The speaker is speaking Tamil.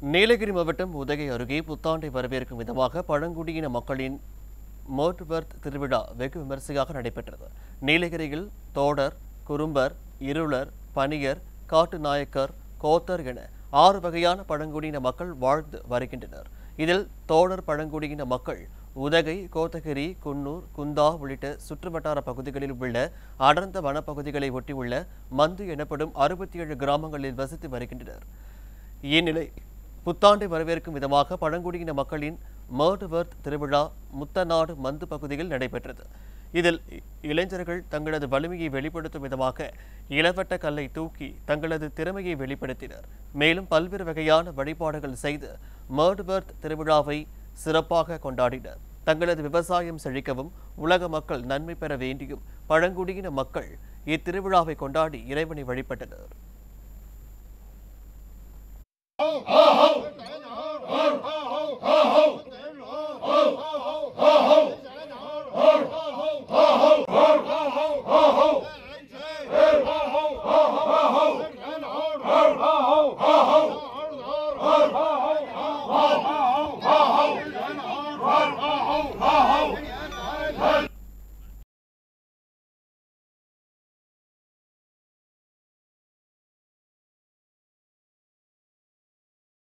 நீலகிரி மாவட்டம் உதகை அருகே புத்தாண்டை வரவேற்கும் விதமாக பழங்குடியின மக்களின் மோட்வர்த் திருவிழா வெகு விமரிசையாக நடைபெற்றது. நீலகிரியில் தோடர் குறும்பர் இருளர் பனியர் காட்டு நாயக்கர் கோத்தர் என ஆறு வகையான பழங்குடியின மக்கள் வாழ்ந்து வருகின்றனர். இதில் தோடர் பழங்குடியின மக்கள் உதகை கோத்தகிரி குன்னூர் குந்தா உள்ளிட்ட சுற்றுவட்டார பகுதிகளில் உள்ள அடர்ந்த வனப்பகுதிகளை ஒட்டியுள்ள மந்து எனப்படும் அறுபத்தி ஏழு கிராமங்களில் வசித்து வருகின்றனர். இந்நிலை புத்தாண்டை வரவேற்கும் விதமாக பழங்குடியின மக்களின் மர்டுவர்த் திருவிழா முத்தநாடு மந்து பகுதியில் நடைபெற்றது. இதில் இ- இளைஞர்கள் தங்களது வலிமையை வெளிப்படுத்தும் விதமாக இளவட்ட கல்லை தூக்கி தங்களது திறமையை வெளிப்படுத்தினர். மேலும் பல்வேறு வகையான வழிபாடுகள் செய்து மர்டுவர்த் திருவிழாவை சிறப்பாக கொண்டாடினர். தங்களது விவசாயம் செழிக்கவும் உலக மக்கள் நன்மை பெற வேண்டியும் பழங்குடியின மக்கள் இத்திருவிழாவை கொண்டாடி இறைவனை வழிபட்டனர்.